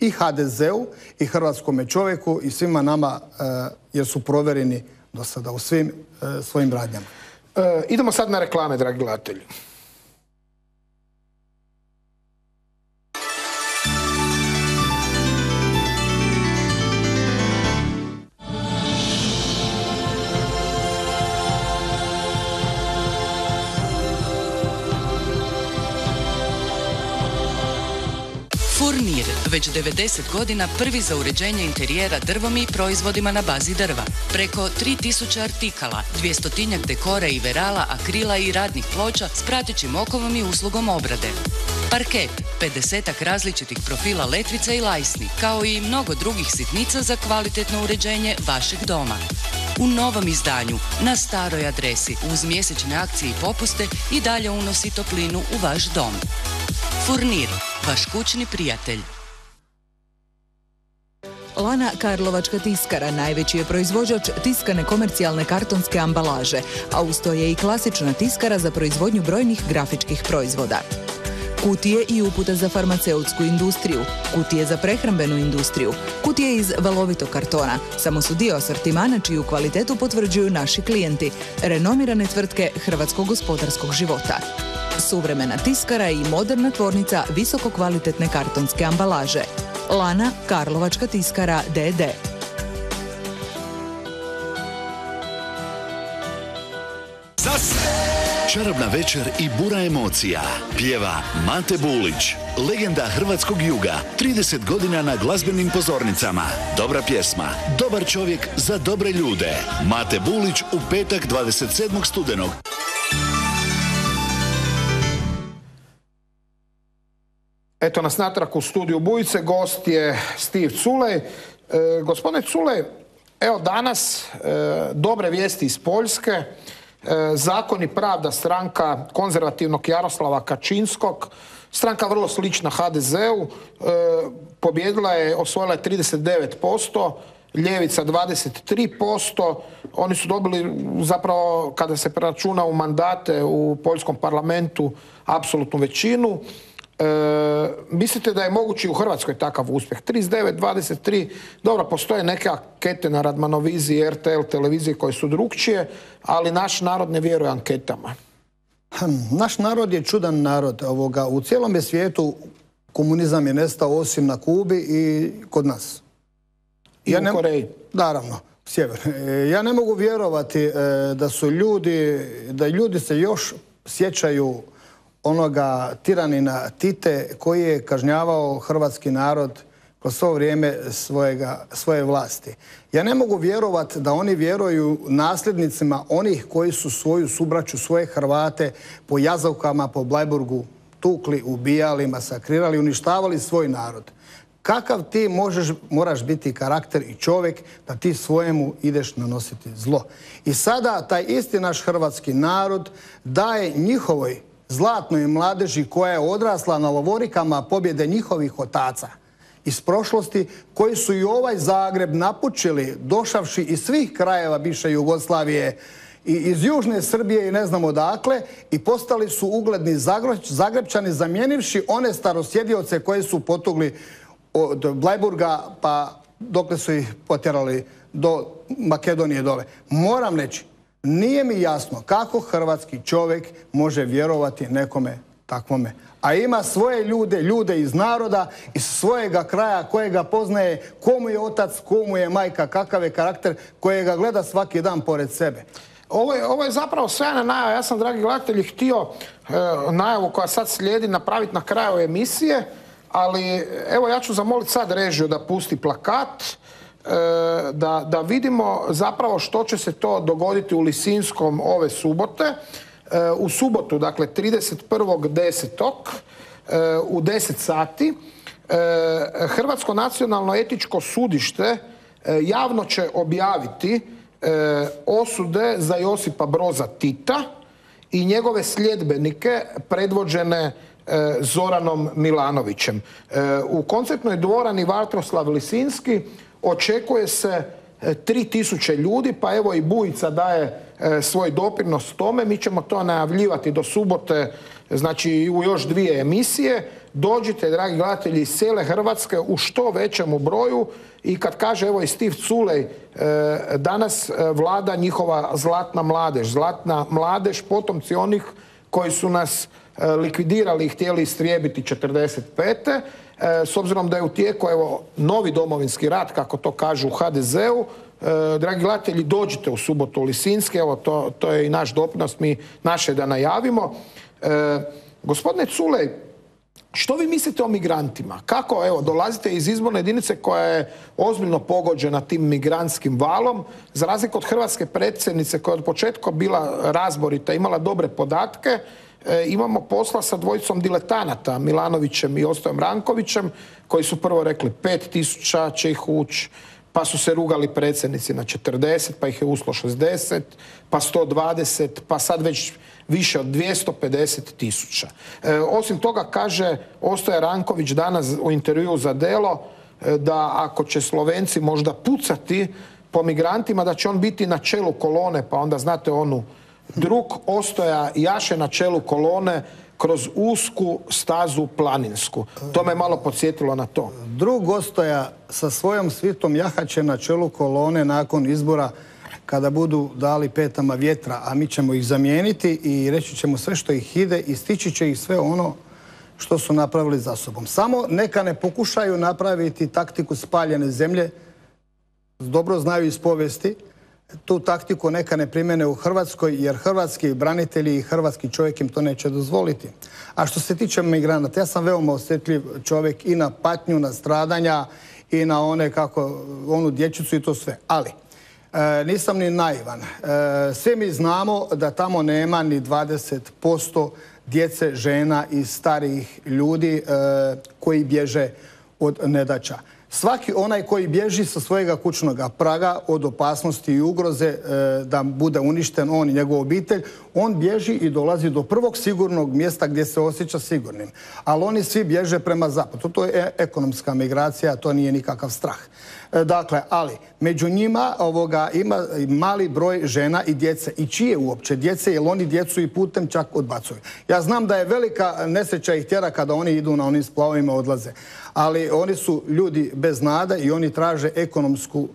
e, i HDZ-u i hrvatskome čovjeku i svima nama jer su provjereni do sada u svim svojim radnjama. idemo sad na reklame, dragi gledatelji. Već 90 godina prvi za uređenje interijera drvom i proizvodima na bazi drva. Preko 3000 artikala, 200 dekora i verala, akrila i radnih ploča s pratećim okovom i uslugom obrade. Parket, 50 različitih profila letvica i lajsni, kao i mnogo drugih sitnica za kvalitetno uređenje vašeg doma. U novom izdanju, na staroj adresi, uz mjesečne akcije i popuste i dalje unosi toplinu u vaš dom. Furnir, vaš kućni prijatelj. Lana Karlovačka tiskara najveći je proizvođač tiskane komercijalne kartonske ambalaže, a uz to je i klasična tiskara za proizvodnju brojnih grafičkih proizvoda. Kutije i upute za farmaceutsku industriju, kutije za prehrambenu industriju, kutije iz valovitog kartona, samo su dio asortimana čiju kvalitetu potvrđuju naši klijenti, renomirane tvrtke Hrvatskog gospodarskog života. Suvremena tiskara i moderna tvornica visoko kvalitetne kartonske ambalaže. Lana Karlovačka tiskara DD. Za! Čarobna večer i bura emocija. Pjeva Mate Bulić, legenda hrvatskog juga, 30 godina na glazbenim pozornicama. Dobra pjesma, dobar čovjek za dobre ljude. Mate Bulić u petak 27. studenog. Eto nas natrag u studiju Bujice, gost je Steve Culej. E, gospodine Culej, evo danas e, dobre vijesti iz Poljske. E, Zakon i pravda stranka konzervativnog Jaroslava Kačinskog, stranka vrlo slična HDZ-u, e, pobjedila je, osvojila je 39%, Ljevica 23%, oni su dobili zapravo kada se preračuna u mandate u poljskom parlamentu apsolutnu većinu. E, mislite da je mogući u Hrvatskoj takav uspjeh? 39, 23, dobro, postoje neke ankete na Radmanoviziji, RTL televiziji koje su drugčije, ali naš narod ne vjeruje anketama. Hm, naš narod je čudan narod. Ovoga. U cijelom je svijetu komunizam je nestao osim na Kubi i kod nas. I u Koreji. Naravno, sjever. E, ja ne mogu vjerovati e, da su ljudi, da ljudi se još sjećaju onoga tiranina Tite koji je kažnjavao hrvatski narod kroz svo vrijeme svojega, svoje vlasti. Ja ne mogu vjerovati da oni vjeruju nasljednicima onih koji su svoju subraću, svoje Hrvate po Jazovkama, po Blajburgu tukli, ubijali, masakrirali, uništavali svoj narod. Kakav ti možeš, moraš biti karakter i čovjek da ti svojemu ideš nanositi zlo. I sada taj isti naš hrvatski narod daje njihovoj zlatnoj mladeži koja je odrasla na lovorikama pobjede njihovih otaca iz prošlosti, koji su i ovaj Zagreb napučili, došavši iz svih krajeva bivše Jugoslavije, i iz Južne Srbije i ne znam odakle i postali su ugledni Zagrebčani zamjenivši one starosjedioce koje su potugli od Blajburga pa dokle su ih potjerali do Makedonije dole. Moram reći, nije mi jasno kako hrvatski čovjek može vjerovati nekome takvome. A ima svoje ljude, ljude iz naroda, iz svojega kraja kojega poznaje komu je otac, komu je majka, kakav je karakter, kojega gleda svaki dan pored sebe. Ovo je, ovo je zapravo sjajna najava. Ja sam, dragi gledatelji, htio e, najavu koja sad slijedi napraviti na kraju emisije, ali evo ja ću zamoliti sad režiju da pusti plakat. E, da, da vidimo zapravo što će se to dogoditi u Lisinskom ove subote. E, u subotu, dakle 31.10. E, u 10 sati Hrvatsko nacionalno etičko sudište javno će objaviti osude za Josipa Broza Tita i njegove sljedbenike predvođene Zoranom Milanovićem. U koncertnoj dvorani Vartroslav Lisinski očekuje se 3000 e, ljudi, pa evo i Bujica daje e, svoj doprinos tome. Mi ćemo to najavljivati do subote, znači u još dvije emisije. Dođite, dragi gledatelji, iz cijele Hrvatske u što većemu broju i kad kaže, evo i Steve Culej, e, danas vlada njihova zlatna mladež. Zlatna mladež, potomci onih koji su nas likvidirali i htjeli istrijebiti 45. E, s obzirom da je u tijeku evo, novi domovinski rat, kako to kažu u HDZ-u, e, dragi gledatelji, dođite u subotu u Lisinske, evo to, to je i naš doprinos, mi naše da najavimo. E, gospodine Culej, što vi mislite o migrantima? Kako, evo, dolazite iz izborne jedinice koja je ozbiljno pogođena tim migrantskim valom, za razliku od hrvatske predsjednice koja je od početka bila razborita, imala dobre podatke, e, imamo posla sa dvojicom diletanata, Milanovićem i Ostojom Rankovićem, koji su prvo rekli 5000 će ih ući, pa su se rugali predsjednici na 40, pa ih je uslo 60, pa 120, pa sad već više od 250 tisuća. E, osim toga kaže Ostoja Ranković danas u intervju za Delo e, da ako će Slovenci možda pucati po migrantima da će on biti na čelu kolone pa onda znate onu drug Ostoja jaše na čelu kolone kroz usku stazu planinsku. To me malo podsjetilo na to. Drug Ostoja sa svojom svitom jahaće na čelu kolone nakon izbora kada budu dali petama vjetra, a mi ćemo ih zamijeniti i reći ćemo sve što ih ide i stići će ih sve ono što su napravili za sobom. Samo neka ne pokušaju napraviti taktiku spaljene zemlje, dobro znaju iz povijesti, tu taktiku neka ne primjene u Hrvatskoj, jer hrvatski branitelji i hrvatski čovjek im to neće dozvoliti. A što se tiče migranata, ja sam veoma osjetljiv čovjek i na patnju, na stradanja i na one kako, onu dječicu i to sve. Ali, E, nisam ni naivan. E, svi mi znamo da tamo nema ni 20% djece, žena i starijih ljudi e, koji bježe od nedaća. Svaki onaj koji bježi sa svojega kućnog praga od opasnosti i ugroze da bude uništen on i njegov obitelj, on bježi i dolazi do prvog sigurnog mjesta gdje se osjeća sigurnim. Ali oni svi bježe prema zapadu. To je ekonomska migracija, to nije nikakav strah. E, dakle, ali među njima ovoga ima mali broj žena i djece. I čije uopće djece, jer oni djecu i putem čak odbacuju. Ja znam da je velika nesreća ih tjera kada oni idu na onim splavovima odlaze. Ali oni su ljudi bez nada i oni traže ekonomsku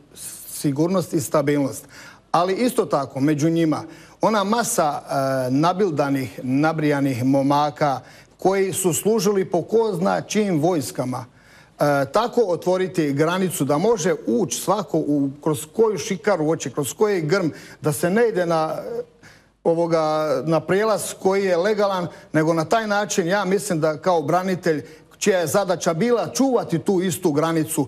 sigurnost i stabilnost. Ali isto tako, među njima, ona masa e, nabildanih, nabrijanih momaka koji su služili po ko zna čijim vojskama, tako otvoriti granicu da može ući svako u, kroz koju šikaru hoće, kroz koji grm, da se ne ide na ovoga na prijelaz koji je legalan, nego na taj način ja mislim da kao branitelj čija je zadaća bila čuvati tu istu granicu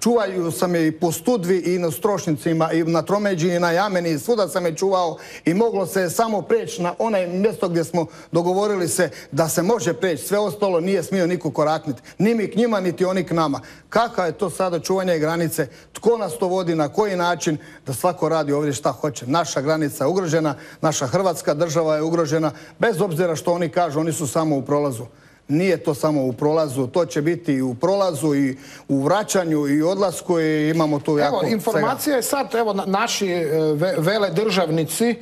čuvaju sam je i po studvi i na strošnicima i na tromeđi i na jameni i svuda sam je čuvao i moglo se samo preći na onaj mjesto gdje smo dogovorili se da se može preći. Sve ostalo nije smio niko korakniti. Ni mi k njima, niti oni k nama. Kaka je to sada čuvanje granice? Tko nas to vodi? Na koji način? Da svako radi ovdje šta hoće. Naša granica je ugrožena, naša hrvatska država je ugrožena, bez obzira što oni kažu, oni su samo u prolazu. Nije to samo u prolazu, to će biti i u prolazu i u vraćanju i odlasku i imamo tu jako... Evo, informacija je sad, evo, naši e, vele državnici e,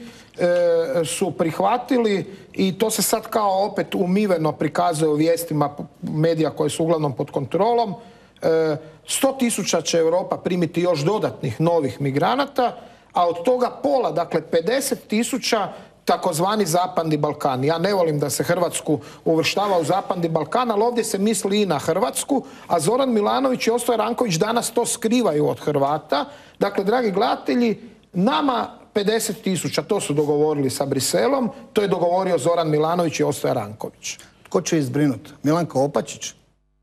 su prihvatili i to se sad kao opet umiveno prikazuje u vijestima medija koji su uglavnom pod kontrolom. E, sto tisuća će Europa primiti još dodatnih novih migranata, a od toga pola, dakle 50 tisuća takozvani zapadni Balkan. Ja ne volim da se Hrvatsku uvrštava u zapadni Balkan, ali ovdje se misli i na Hrvatsku, a Zoran Milanović i Ostoje Ranković danas to skrivaju od Hrvata. Dakle, dragi gledatelji, nama 50 tisuća, to su dogovorili sa Briselom, to je dogovorio Zoran Milanović i Ostoje Ranković. Tko će izbrinuti? Milanka Opačić?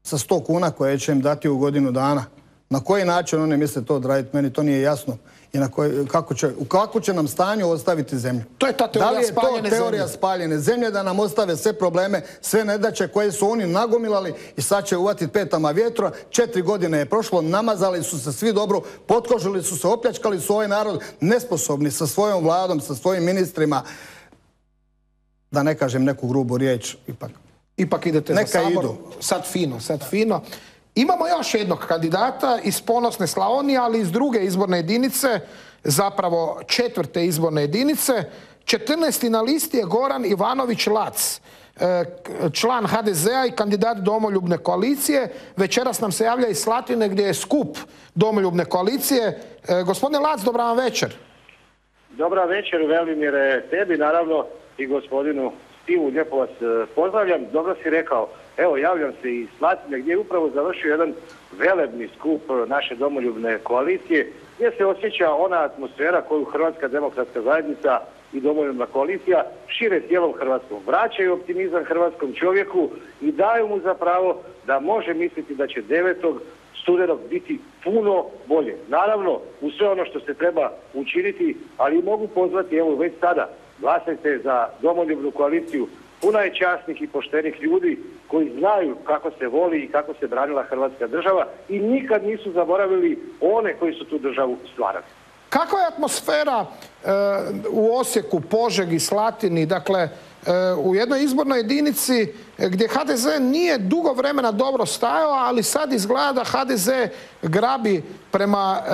Sa 100 kuna koje će im dati u godinu dana. Na koji način oni misle to odraditi? Meni to nije jasno i na kako, će, u kako će nam stanju ostaviti zemlju. To je ta teorija Da li je to teorija spaljene zemlje da nam ostave sve probleme, sve nedaće koje su oni nagomilali i sad će uvatiti petama vjetra. Četiri godine je prošlo, namazali su se svi dobro, potkožili su se, opljačkali su ovaj narod nesposobni sa svojom vladom, sa svojim ministrima. Da ne kažem neku grubu riječ, ipak. Ipak idete Neka za sabor. Idu. Sad fino, sad fino. Imamo još jednog kandidata iz ponosne Slavonije, ali iz druge izborne jedinice, zapravo četvrte izborne jedinice. 14. na listi je Goran Ivanović Lac, e, član HDZ-a i kandidat Domoljubne koalicije. Večeras nam se javlja iz Slatine gdje je skup Domoljubne koalicije. E, gospodine Lac, dobra vam večer. Dobra večer, Velimire, tebi naravno i gospodinu Stivu, lijepo vas e, pozdravljam. Dobro si rekao, Evo, javljam se iz Slatine gdje je upravo završio jedan velebni skup naše domoljubne koalicije gdje se osjeća ona atmosfera koju Hrvatska demokratska zajednica i domoljubna koalicija šire cijelom Hrvatskom. Vraćaju optimizam hrvatskom čovjeku i daju mu za pravo da može misliti da će 9. studenog biti puno bolje. Naravno, u sve ono što se treba učiniti, ali mogu pozvati, evo već sada, glasajte za domoljubnu koaliciju Puna je časnih i poštenih ljudi koji znaju kako se voli i kako se branila Hrvatska država i nikad nisu zaboravili one koji su tu državu stvarali. Kakva je atmosfera e, u Osijeku, Požegi, Slatini, dakle u jednoj izbornoj jedinici gdje HDZ nije dugo vremena dobro stajao, ali sad izgleda da HDZ grabi prema e,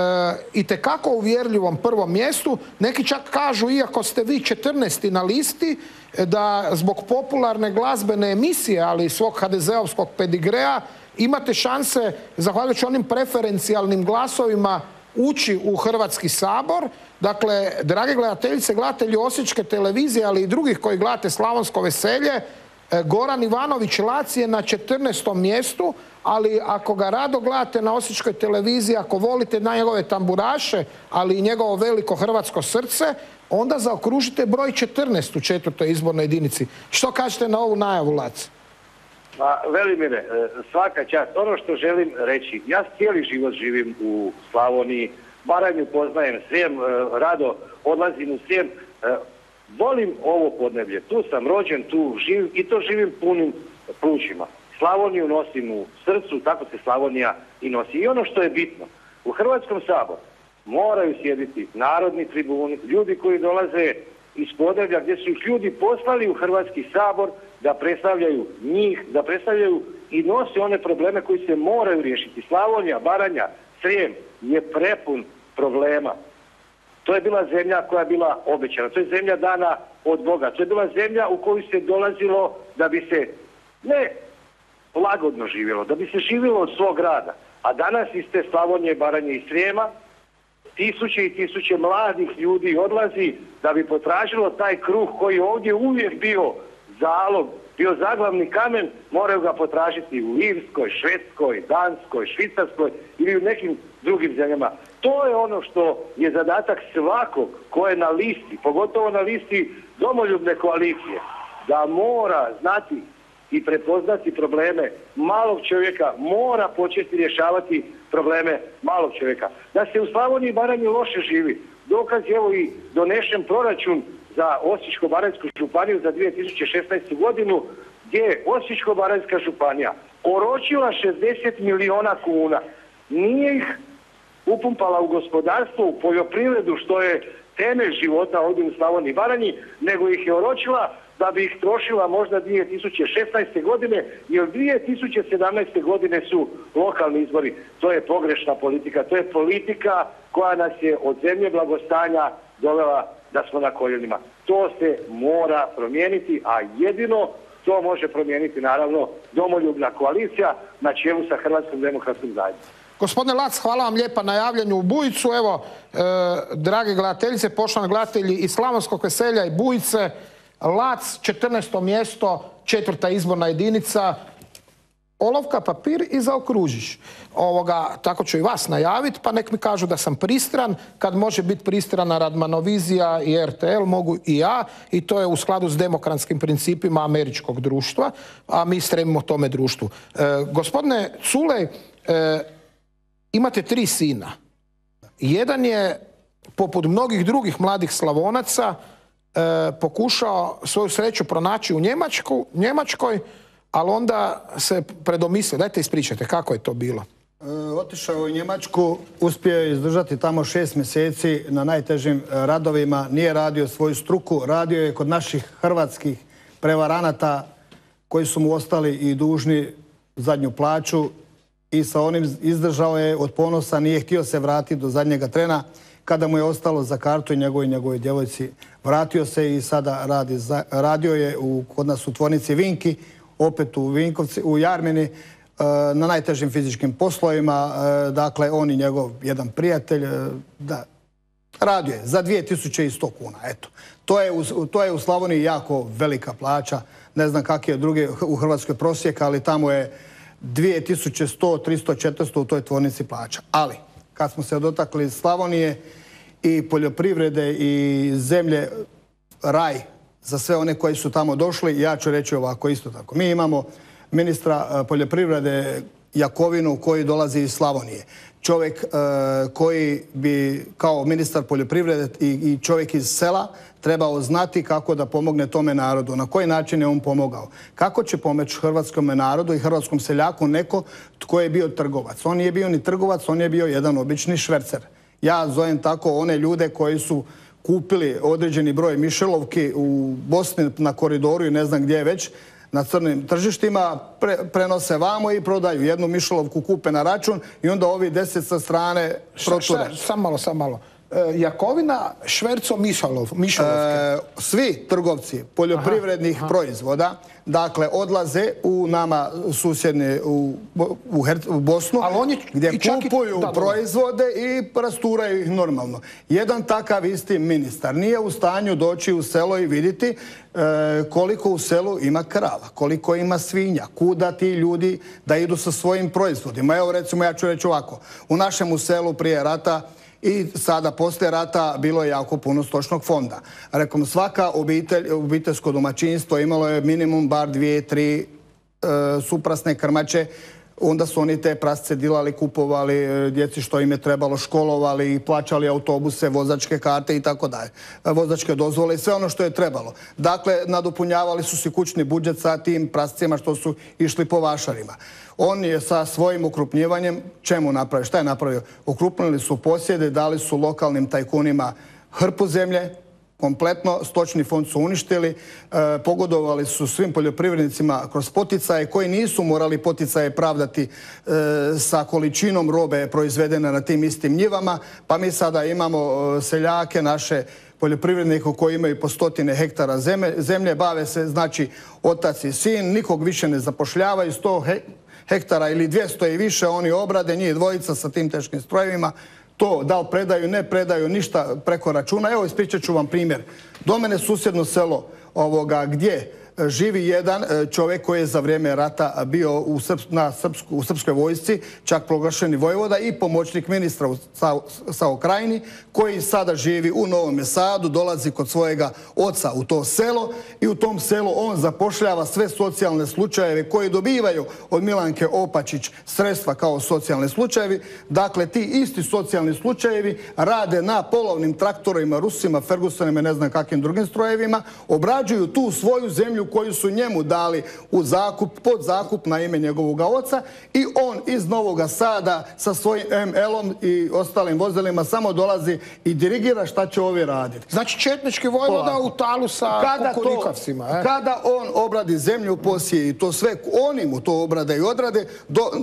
itekako uvjerljivom prvom mjestu. Neki čak kažu, iako ste vi 14. na listi, da zbog popularne glazbene emisije, ali i svog HDZ-ovskog pedigreja, imate šanse, zahvaljujući onim preferencijalnim glasovima, ući u Hrvatski sabor. Dakle, drage gledateljice, gledatelji Osječke televizije, ali i drugih koji gledate Slavonsko veselje, e, Goran Ivanović Lac je na 14. mjestu, ali ako ga rado gledate na Osječkoj televiziji, ako volite na njegove tamburaše, ali i njegovo veliko hrvatsko srce, onda zaokružite broj 14 u četvrtoj izbornoj jedinici. Što kažete na ovu najavu, Lac? Pa, Velimire, e, svaka čast. Ono što želim reći, ja cijeli život živim u Slavoniji, Baranju poznajem Srijem, e, rado odlazim u Srijem. E, volim ovo podneblje. Tu sam rođen, tu živim i to živim punim plućima. Slavoniju nosim u srcu, tako se Slavonija i nosi. I ono što je bitno, u Hrvatskom saboru moraju sjediti narodni tribuni, ljudi koji dolaze iz podneblja gdje su ih ljudi poslali u Hrvatski sabor da predstavljaju njih, da predstavljaju i nose one probleme koji se moraju riješiti. Slavonija, Baranja, Srijem je prepun problema. To je bila zemlja koja je bila obećana. To je zemlja dana od Boga. To je bila zemlja u koju se dolazilo da bi se ne lagodno živjelo, da bi se živjelo od svog rada. A danas iz te Slavonije, Baranje i Srijema tisuće i tisuće mladih ljudi odlazi da bi potražilo taj kruh koji je ovdje uvijek bio zalog, bio zaglavni kamen, moraju ga potražiti u Irskoj, Švedskoj, Danskoj, Švicarskoj ili u nekim drugim zemljama. To je ono što je zadatak svakog ko je na listi, pogotovo na listi domoljubne koalicije, da mora znati i prepoznati probleme malog čovjeka, mora početi rješavati probleme malog čovjeka. Da se u Slavoniji i Baranji loše živi, dokaz je evo i donešen proračun za Osječko-Baranjsku županiju za 2016. godinu gdje je Osječko-Baranjska županija oročila 60 miliona kuna. Nije ih upumpala u gospodarstvo, u poljoprivredu, što je temelj života ovdje u Slavoniji Baranji, nego ih je oročila da bi ih trošila možda 2016. godine, jer 2017. godine su lokalni izbori. To je pogrešna politika, to je politika koja nas je od zemlje blagostanja dovela da smo na koljenima. To se mora promijeniti, a jedino to može promijeniti naravno domoljubna koalicija na čelu sa Hrvatskom demokratskom zajednicom. Gospodine Lac, hvala vam lijepa na javljanju u Bujicu. Evo, e, drage gledateljice, poštovani gledatelji iz Slavonskog veselja i Bujice, Lac, 14. mjesto, četvrta izborna jedinica, olovka, papir i zaokružiš. Ovoga, tako ću i vas najaviti, pa nek mi kažu da sam pristran. Kad može biti pristrana Radmanovizija i RTL, mogu i ja. I to je u skladu s demokratskim principima američkog društva, a mi stremimo tome društvu. E, gospodine Culej, e, imate tri sina. Jedan je, poput mnogih drugih mladih Slavonaca, e, pokušao svoju sreću pronaći u Njemačku, Njemačkoj, ali onda se predomislio. Dajte ispričajte, kako je to bilo? E, otišao u Njemačku, uspio je izdržati tamo šest mjeseci na najtežim e, radovima, nije radio svoju struku, radio je kod naših hrvatskih prevaranata koji su mu ostali i dužni zadnju plaću i sa onim izdržao je od ponosa, nije htio se vratiti do zadnjega trena kada mu je ostalo za kartu i njegovoj njegovoj djevojci. Vratio se i sada radi, radio je u, kod nas u tvornici Vinki, opet u Vinkovci, u Jarmini, e, na najtežim fizičkim poslovima, e, dakle on i njegov jedan prijatelj, e, da, radio je za 2100 kuna, eto. To je, u, to je u Slavoniji jako velika plaća, ne znam kak je drugi u Hrvatskoj prosjek, ali tamo je 2100, 300, 400 u toj tvornici plaća. Ali, kad smo se dotakli Slavonije i poljoprivrede i zemlje, raj za sve one koji su tamo došli, ja ću reći ovako isto tako. Mi imamo ministra poljoprivrede Jakovinu koji dolazi iz Slavonije. čovjek e, koji bi kao ministar poljoprivrede i, i čovjek iz sela trebao znati kako da pomogne tome narodu, na koji način je on pomogao. Kako će pomoći hrvatskom narodu i hrvatskom seljaku neko tko je bio trgovac. On nije bio ni trgovac, on je bio jedan obični švercer. Ja zovem tako one ljude koji su kupili određeni broj mišelovki u Bosni na koridoru i ne znam gdje već, na crnim tržištima, prenose vamo i prodaju. Jednu mišelovku kupe na račun i onda ovi deset sa strane proture. Sam malo, sam malo. E, Jakovina šverco Mišalov, e, svi trgovci poljoprivrednih proizvoda dakle odlaze u nama susjedne u, u, Bosnu gdje kupuju proizvode i rasturaju ih normalno. Jedan takav isti ministar nije u stanju doći u selo i vidjeti e, koliko u selu ima krava, koliko ima svinja, kuda ti ljudi da idu sa svojim proizvodima. Evo recimo ja ću reći ovako, u našem selu prije rata i sada poslije rata bilo je jako puno stočnog fonda. Rekom, svaka obitelj, obiteljsko domaćinstvo imalo je minimum bar dvije, tri e, suprasne krmače onda su oni te prasce dilali, kupovali e, djeci što im je trebalo, školovali i plaćali autobuse, vozačke karte i tako dalje. E, vozačke dozvole i sve ono što je trebalo. Dakle, nadopunjavali su si kućni budžet sa tim prascima što su išli po vašarima. On je sa svojim ukrupnjivanjem čemu napravio? Šta je napravio? Ukrupnili su posjede, dali su lokalnim tajkunima hrpu zemlje, kompletno, stočni fond su uništili, e, pogodovali su svim poljoprivrednicima kroz poticaje koji nisu morali poticaje pravdati e, sa količinom robe proizvedene na tim istim njivama, pa mi sada imamo e, seljake naše poljoprivrednika koji imaju po stotine hektara zemlje, bave se znači otac i sin, nikog više ne zapošljavaju, sto hektara ili 200 i više oni obrade, njih dvojica sa tim teškim strojevima, to da li predaju, ne predaju, ništa preko računa. Evo ispričat ću vam primjer. Do mene susjedno selo ovoga gdje živi jedan e, čovjek koji je za vrijeme rata bio u, na u srpskoj vojsci, čak proglašeni vojvoda i pomoćnik ministra u Sao Krajini, koji sada živi u Novom Sadu, dolazi kod svojega oca u to selo i u tom selu on zapošljava sve socijalne slučajeve koji dobivaju od Milanke Opačić sredstva kao socijalne slučajevi. Dakle, ti isti socijalni slučajevi rade na polovnim traktorima, Rusima, Fergusonima i ne znam kakvim drugim strojevima, obrađuju tu svoju zemlju koju su njemu dali u zakup, pod zakup na ime njegovog oca i on iz Novog Sada sa svojim ML-om i ostalim vozilima samo dolazi i dirigira šta će ovi raditi. Znači Četnički vojvoda u talu sa kada e? Kada on obradi zemlju posije i to sve, oni mu to obrade i odrade,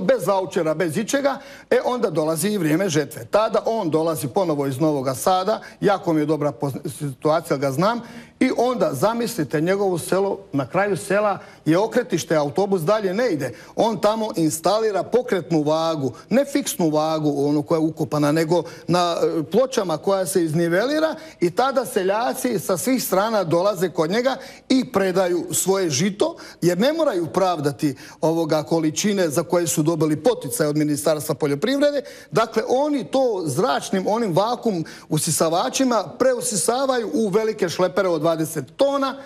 bez vouchera, bez ičega, e onda dolazi i vrijeme žetve. Tada on dolazi ponovo iz Novog Sada, jako mi je dobra situacija, ga znam, i onda zamislite njegovo selo, na kraju sela je okretište, autobus dalje ne ide. On tamo instalira pokretnu vagu, ne fiksnu vagu, onu koja je ukopana, nego na e, pločama koja se iznivelira i tada seljaci sa svih strana dolaze kod njega i predaju svoje žito, jer ne moraju pravdati ovoga količine za koje su dobili poticaj od Ministarstva poljoprivrede. Dakle, oni to zračnim, onim vakum usisavačima preusisavaju u velike šlepere od 20 tona,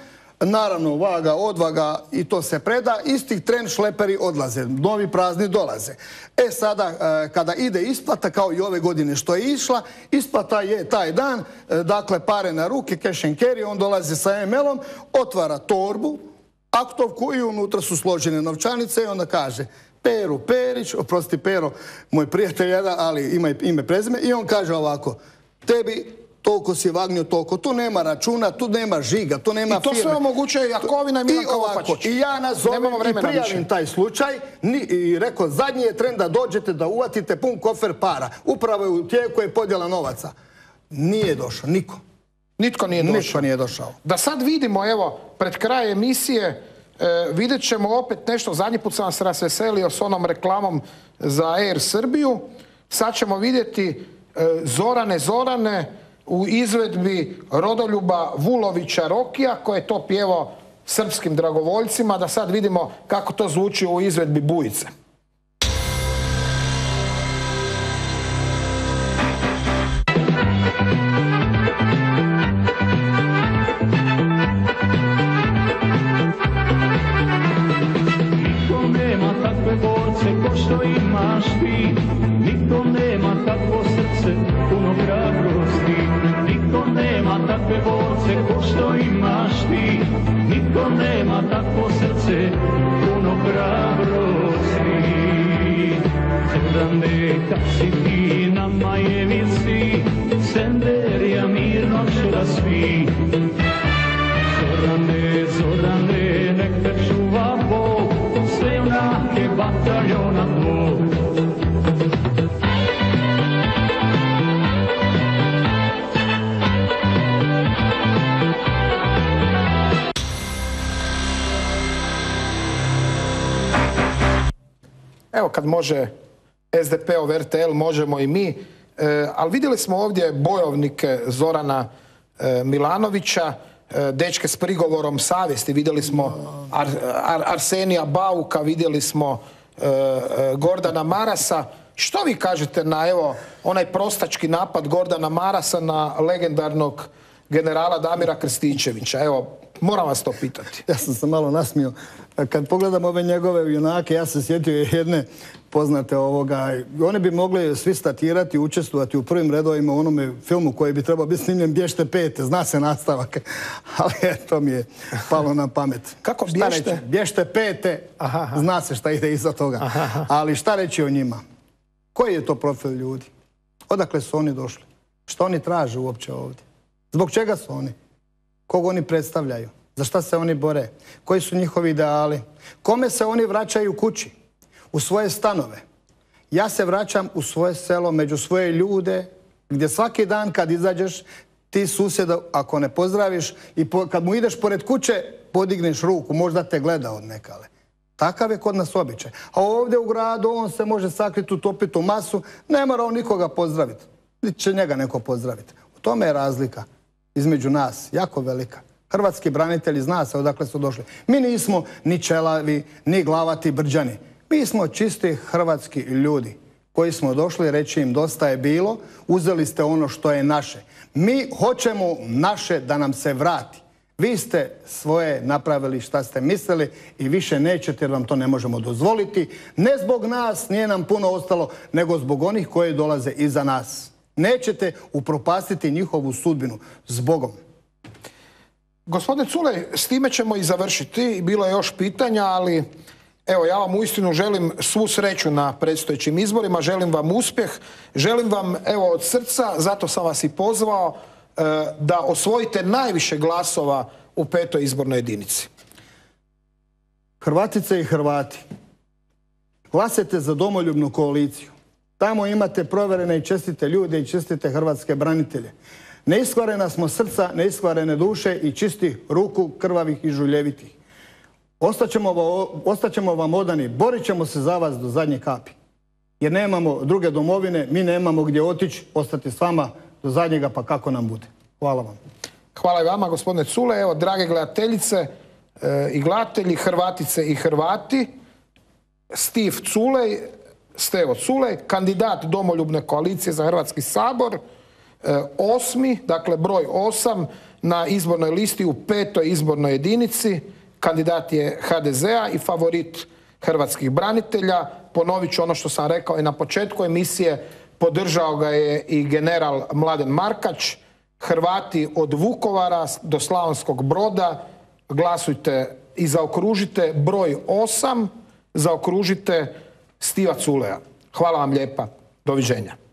naravno vaga, odvaga i to se preda, istih tren šleperi odlaze, novi prazni dolaze. E sada, e, kada ide isplata, kao i ove godine što je išla, isplata je taj dan, e, dakle pare na ruke, cash and carry, on dolazi sa ML-om, otvara torbu, aktovku i unutra su složene novčanice i onda kaže Peru Perić, oprosti Pero, moj prijatelj jedan, ali ima ime prezime, i on kaže ovako, tebi toliko si vagnio, toliko. Tu nema računa, tu nema žiga, tu nema I to sve omogućuje Jakovina i Milanka I I ja nazovem i prijavim taj slučaj i rekao, zadnji je trend da dođete, da uvatite pun kofer para. Upravo je u tijeku je podjela novaca. Nije došao, niko. Nitko nije došao. Nitko nije došao. Da sad vidimo, evo, pred kraj emisije, e, vidjet ćemo opet nešto, zadnji put sam vas rasveselio s onom reklamom za Air Srbiju. Sad ćemo vidjeti e, Zorane, Zorane, u izvedbi Rodoljuba Vulovića Rokija koji je to pjevao srpskim dragovoljcima da sad vidimo kako to zvuči u izvedbi Bujice. Može SDP-ov RTL, možemo i mi. E, ali vidjeli smo ovdje bojovnike Zorana e, Milanovića, e, dečke s prigovorom savjesti. Vidjeli smo Ar- Ar- Arsenija Bauka, vidjeli smo e, e, Gordana Marasa. Što vi kažete na evo onaj prostački napad Gordana Marasa na legendarnog generala Damira Krstičevića? Evo, moram vas to pitati. Ja sam se malo nasmio. Kad pogledam ove njegove junake, ja se sjetio jedne poznate ovoga. Oni bi mogli svi statirati, učestvovati u prvim redovima u onome filmu koji bi trebao biti snimljen Bješte pete. Zna se nastavak. [laughs] Ali to mi je palo na pamet. Kako Šta bješte? reći? Bješte pete. Zna se šta ide iza toga. Ali šta reći o njima? Koji je to profil ljudi? Odakle su oni došli? Što oni traže uopće ovdje? Zbog čega su oni? Kog oni predstavljaju? Za šta se oni bore? Koji su njihovi ideali? Kome se oni vraćaju kući? U svoje stanove? Ja se vraćam u svoje selo, među svoje ljude, gdje svaki dan kad izađeš, ti susjeda, ako ne pozdraviš, i kad mu ideš pored kuće, podigneš ruku, možda te gleda od nekale. Takav je kod nas običaj. A ovdje u gradu on se može sakriti u topitu masu, ne mora on nikoga pozdraviti. Će njega neko pozdraviti. U tome je razlika između nas, jako velika. Hrvatski branitelji zna se odakle su došli. Mi nismo ni čelavi, ni glavati brđani. Mi smo čisti hrvatski ljudi koji smo došli reći im dosta je bilo, uzeli ste ono što je naše. Mi hoćemo naše da nam se vrati. Vi ste svoje napravili šta ste mislili i više nećete jer vam to ne možemo dozvoliti. Ne zbog nas, nije nam puno ostalo, nego zbog onih koji dolaze iza nas. Nećete upropastiti njihovu sudbinu. Zbogom. Gospodine Culej, s time ćemo i završiti. Bilo je još pitanja, ali evo ja vam uistinu želim svu sreću na predstojećim izborima, želim vam uspjeh, želim vam evo od srca, zato sam vas i pozvao, e, da osvojite najviše glasova u petoj izbornoj jedinici. Hrvatice i Hrvati, glasajte za domoljubnu koaliciju. Tamo imate provjerene i čestite ljude i čestite hrvatske branitelje. Neiskvarena smo srca, neiskvarene duše i čistih ruku krvavih i žuljevitih. Ostaćemo, ostaćemo vam odani, borit ćemo se za vas do zadnje kapi. Jer nemamo druge domovine, mi nemamo gdje otići, ostati s vama do zadnjega pa kako nam bude. Hvala vam. Hvala i vama, gospodine Cule. Evo, drage gledateljice e, i gledatelji, Hrvatice i Hrvati, Steve Culej, Stevo Culej, kandidat Domoljubne koalicije za Hrvatski sabor, e, osmi, dakle broj osam na izbornoj listi u petoj izbornoj jedinici. Kandidat je HDZ-a i favorit hrvatskih branitelja. Ponovit ću ono što sam rekao i na početku emisije, podržao ga je i general Mladen Markač. Hrvati od Vukovara do Slavonskog broda, glasujte i zaokružite broj 8, zaokružite Stiva Culeja. Hvala vam lijepa. Doviđenja.